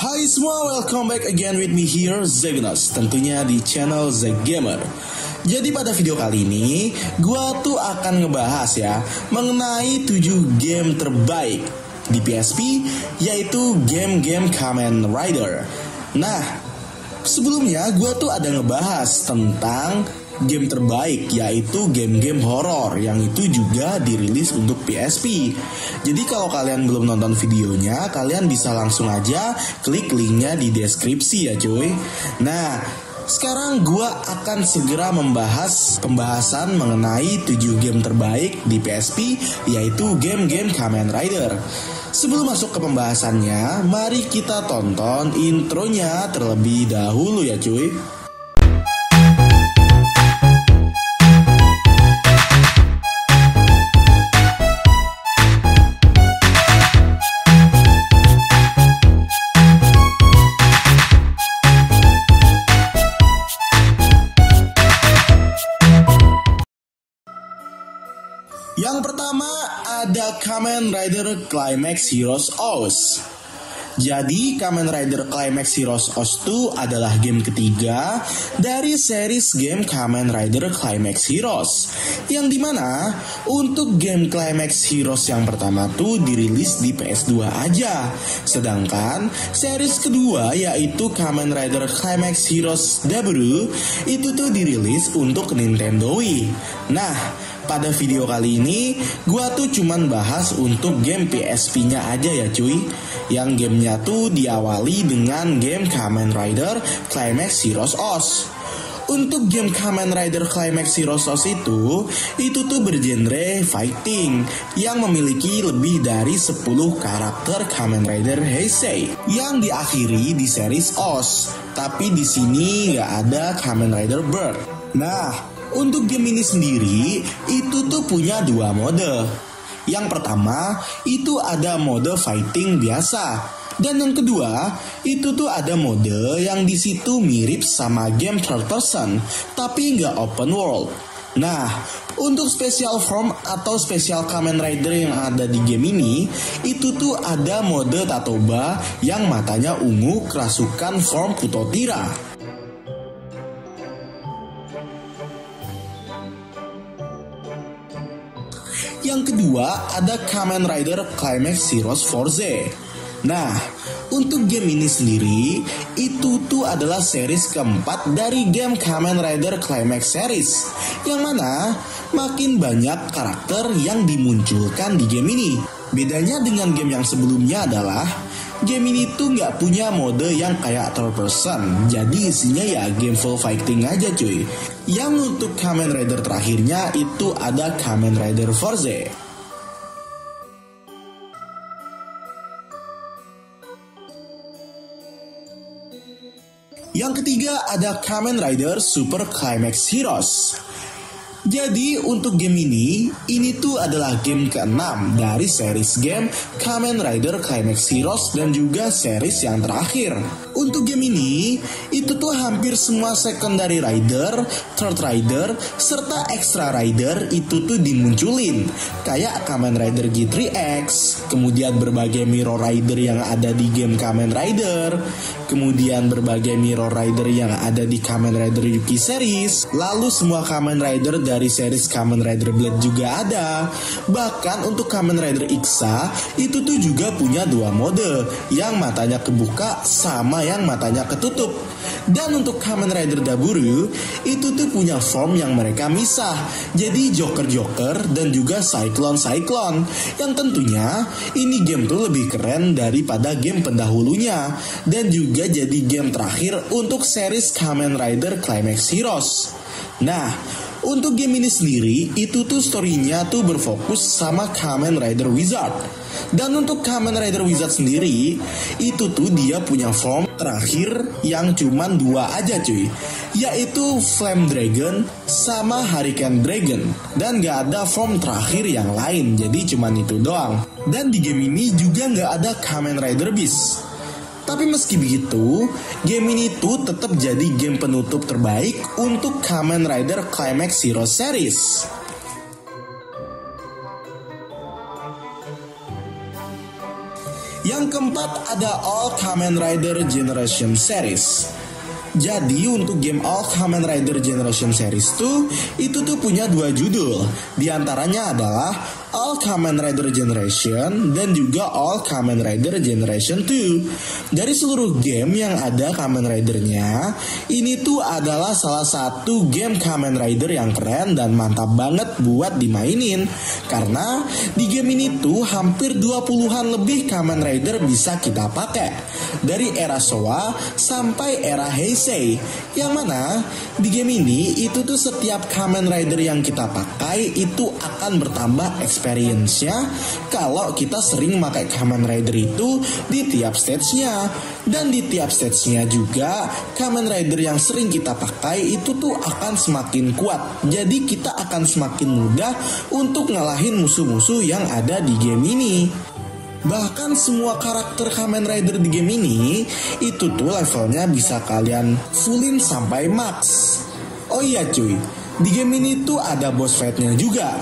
Hai semua, welcome back again with me here, Zegnos, tentunya di channel Zeg Gamer. Jadi pada video kali ini, gua tuh akan ngebahas ya mengenai 7 game terbaik di PSP, yaitu game-game Kamen Rider. Nah, sebelumnya gua tuh ada ngebahas tentang game terbaik yaitu game-game horor yang itu juga dirilis untuk PSP. Jadi kalau kalian belum nonton videonya, kalian bisa langsung aja klik linknya di deskripsi ya cuy. Nah, sekarang gua akan segera membahas pembahasan mengenai 7 game terbaik di PSP yaitu game-game Kamen Rider. Sebelum masuk ke pembahasannya, mari kita tonton intronya terlebih dahulu ya cuy. Kamen Rider Climax Heroes OS. Jadi Kamen Rider Climax Heroes OS itu adalah game ketiga dari series game Kamen Rider Climax Heroes. Yang di mana untuk game Climax Heroes yang pertama tuh dirilis di PS2 aja. Sedangkan series kedua yaitu Kamen Rider Climax Heroes W itu tuh dirilis untuk Nintendo Wii. Nah pada video kali ini gua tuh cuman bahas untuk game PSP-nya aja ya cuy. Yang gamenya tuh diawali dengan game Kamen Rider Climax Heroes OS. Untuk game Kamen Rider Climax Heroes OS itu, itu tuh bergenre fighting yang memiliki lebih dari 10 karakter Kamen Rider Heisei yang diakhiri di series OS. Tapi di sini nggak ada Kamen Rider Bird. Nah, untuk game ini sendiri itu tuh punya dua mode. Yang pertama itu ada mode fighting biasa. Dan yang kedua, itu tuh ada mode yang di situ mirip sama game third person, tapi nggak open world. Nah, untuk special form atau special Kamen Rider yang ada di game ini, itu tuh ada mode Tatoba yang matanya ungu kerasukan form Putotira. Yang kedua ada Kamen Rider Climax Heroes Forze. Nah, untuk game ini sendiri, itu tuh adalah series keempat dari game Kamen Rider Climax Series. Yang mana makin banyak karakter yang dimunculkan di game ini. Bedanya dengan game yang sebelumnya adalah game ini tuh nggak punya mode yang kayak third person. Jadi isinya ya game full fighting aja cuy. Yang untuk Kamen Rider terakhirnya itu ada Kamen Rider Forze. Yang ketiga ada Kamen Rider Super Climax Heroes. Jadi untuk game ini, ini tuh adalah game ke-6 dari series game Kamen Rider Climax Heroes dan juga series yang terakhir. Untuk game ini, itu tuh hampir semua secondary rider, third rider, serta extra rider itu tuh dimunculin. Kayak Kamen Rider G3X, kemudian berbagai mirror rider yang ada di game Kamen Rider, kemudian berbagai mirror rider yang ada di Kamen Rider Yuki series, lalu semua Kamen Rider dari series Kamen Rider Blade juga ada. Bahkan untuk Kamen Rider Ixa itu tuh juga punya dua mode, yang matanya kebuka sama yang matanya ketutup. Dan untuk Kamen Rider Daburu itu tuh punya form yang mereka misah. Jadi Joker-Joker dan juga Cyclone-Cyclone. Yang tentunya ini game tuh lebih keren daripada game pendahulunya. Dan juga jadi game terakhir untuk series Kamen Rider Climax Heroes. Nah, untuk game ini sendiri, itu tuh storynya tuh berfokus sama Kamen Rider Wizard. Dan untuk Kamen Rider Wizard sendiri, itu tuh dia punya form terakhir yang cuman dua aja cuy. Yaitu Flame Dragon sama Hurricane Dragon. Dan gak ada form terakhir yang lain, jadi cuman itu doang. Dan di game ini juga gak ada Kamen Rider Beast. Tapi meski begitu, game ini tuh tetap jadi game penutup terbaik untuk Kamen Rider Climax Hero Series. Yang keempat ada All Kamen Rider Generation Series. Jadi untuk game All Kamen Rider Generation Series tuh itu tuh punya dua judul. Di antaranya adalah All Kamen Rider Generation dan juga All Kamen Rider Generation 2. Dari seluruh game yang ada Kamen Ridernya, ini tuh adalah salah satu game Kamen Rider yang keren dan mantap banget buat dimainin. Karena di game ini tuh hampir 20-an lebih Kamen Rider bisa kita pakai. Dari era Showa sampai era Heisei Yang mana di game ini itu tuh setiap Kamen Rider yang kita pakai itu akan bertambah experience-nya kalau kita sering pakai Kamen Rider itu di tiap stage-nya. Dan di tiap stage-nya juga Kamen Rider yang sering kita pakai itu tuh akan semakin kuat. Jadi kita akan semakin mudah untuk ngalahin musuh-musuh yang ada di game ini. Bahkan semua karakter Kamen Rider di game ini itu tuh levelnya bisa kalian fullin sampai max. Oh iya cuy, di game ini tuh ada boss fightnya juga.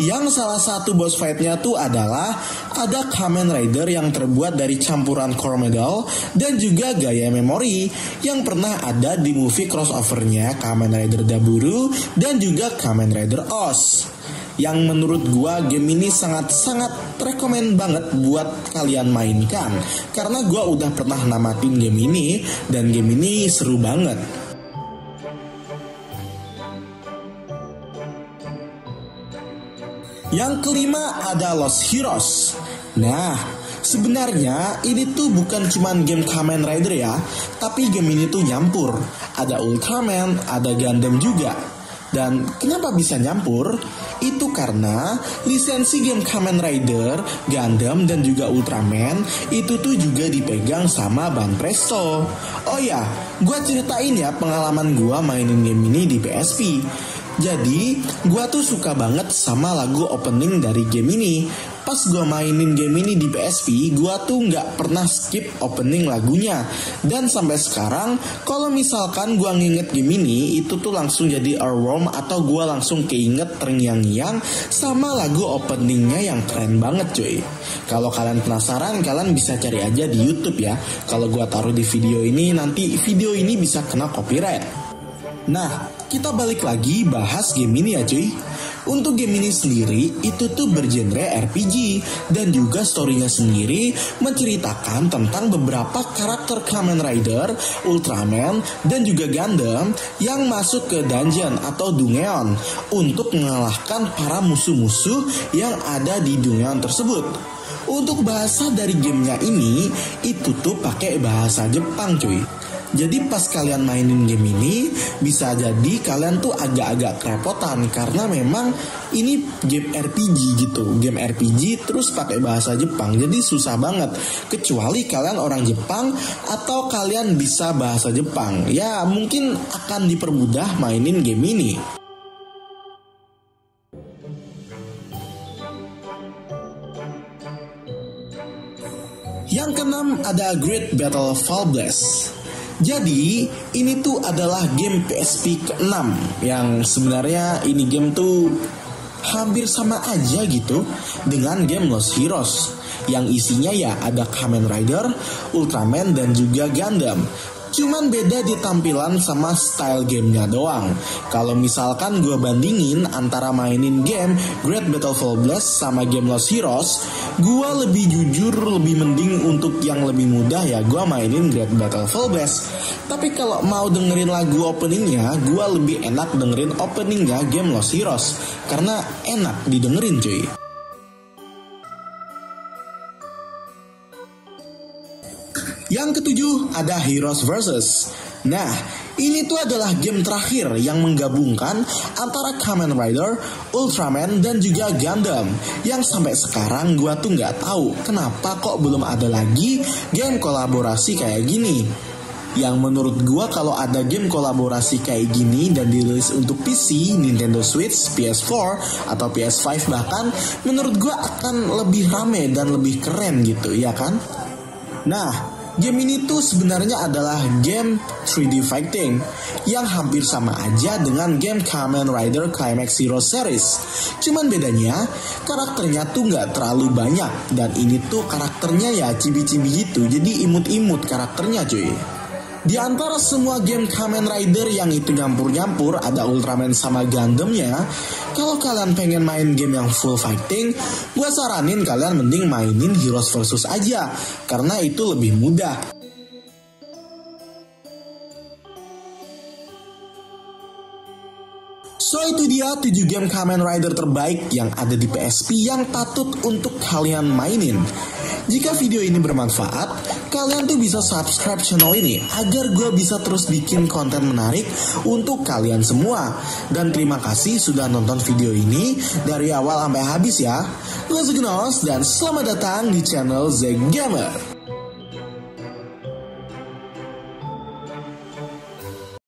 Yang salah satu boss fightnya tuh adalah ada Kamen Rider yang terbuat dari campuran core medal dan juga gaya memori yang pernah ada di movie crossovernya Kamen Rider Daburu dan juga Kamen Rider Oz yang menurut gua game ini sangat-sangat rekomend banget buat kalian mainkan karena gua udah pernah namatin game ini dan game ini seru banget. Yang kelima ada Lost Heroes. Nah, sebenarnya ini tuh bukan cuma game Kamen Rider ya, tapi game ini tuh nyampur. Ada Ultraman, ada Gundam juga. Dan kenapa bisa nyampur? Itu karena lisensi game Kamen Rider, Gundam, dan juga Ultraman itu tuh juga dipegang sama Ban Presto. Oh ya, gue ceritain ya pengalaman gue mainin game ini di PSP. Jadi, gue tuh suka banget sama lagu opening dari game ini. Pas gue mainin game ini di PSP, gue tuh nggak pernah skip opening lagunya. Dan sampai sekarang, kalau misalkan gue nginget game ini, itu tuh langsung jadi earworm atau gue langsung keinget terngiang-ngiang sama lagu openingnya yang keren banget cuy. Kalau kalian penasaran, kalian bisa cari aja di YouTube ya. Kalau gue taruh di video ini, nanti video ini bisa kena copyright. Nah, kita balik lagi bahas game ini ya cuy. Untuk game ini sendiri itu tuh bergenre RPG dan juga storynya sendiri menceritakan tentang beberapa karakter Kamen Rider, Ultraman, dan juga Gundam yang masuk ke dungeon atau Dungeon untuk mengalahkan para musuh-musuh yang ada di Dungeon tersebut. Untuk bahasa dari gamenya ini itu tuh pakai bahasa Jepang cuy. Jadi pas kalian mainin game ini bisa jadi kalian tuh agak-agak kerepotan karena memang ini game RPG gitu. Game RPG terus pakai bahasa Jepang. Jadi susah banget. Kecuali kalian orang Jepang atau kalian bisa bahasa Jepang. Ya mungkin akan dipermudah mainin game ini. Yang keenam ada Great Battle Fall Blast. Jadi ini tuh adalah game PSP ke-6 yang sebenarnya ini game tuh hampir sama aja gitu dengan game Lost Heroes yang isinya ya ada Kamen Rider, Ultraman dan juga Gundam. Cuman beda di tampilan sama style gamenya doang. Kalau misalkan gue bandingin antara mainin game Great Battlefall Blast sama game Lost Heroes, gue lebih jujur, lebih mending untuk yang lebih mudah ya gue mainin Great Battlefall Blast. Tapi kalau mau dengerin lagu openingnya, gue lebih enak dengerin openingnya game Lost Heroes. Karena enak didengerin cuy. Yang ketujuh ada Heroes Versus. Nah, ini tuh adalah game terakhir yang menggabungkan antara Kamen Rider, Ultraman, dan juga Gundam. Yang sampai sekarang gua tuh nggak tahu kenapa kok belum ada lagi game kolaborasi kayak gini. Yang menurut gua kalau ada game kolaborasi kayak gini dan dirilis untuk PC, Nintendo Switch, PS4 atau PS5 bahkan menurut gua akan lebih rame dan lebih keren gitu ya kan? Nah, Game ini tuh sebenarnya adalah game 3D fighting yang hampir sama aja dengan game Kamen Rider Climax Hero Series. Cuman bedanya karakternya tuh nggak terlalu banyak dan ini tuh karakternya ya cibi-cibi gitu jadi imut-imut karakternya cuy. Di antara semua game Kamen Rider yang itu nyampur-nyampur ada Ultraman sama Gundamnya. Kalau kalian pengen main game yang full fighting, gue saranin kalian mending mainin Heroes versus aja karena itu lebih mudah. So itu dia 7 game Kamen Rider terbaik yang ada di PSP yang patut untuk kalian mainin. Jika video ini bermanfaat, kalian tuh bisa subscribe channel ini agar gue bisa terus bikin konten menarik untuk kalian semua. Dan terima kasih sudah nonton video ini dari awal sampai habis ya. Gue Zegenos dan selamat datang di channel The Gamer.